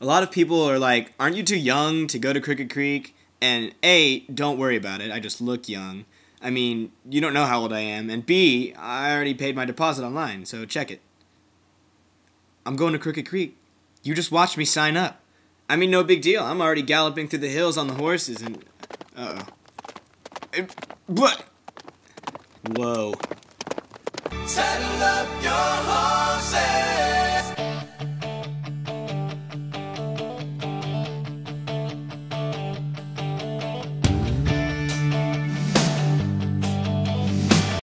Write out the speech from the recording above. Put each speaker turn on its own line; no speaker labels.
a lot of people are like, "Aren't you too young to go to Crooked Creek?" And A, don't worry about it. I just look young. I mean, you don't know how old I am. And B, I already paid my deposit online, so check it. I'm going to Crooked Creek. You just watched me sign up. I mean, no big deal. I'm already galloping through the hills on the horses and. Uh oh. What? Whoa.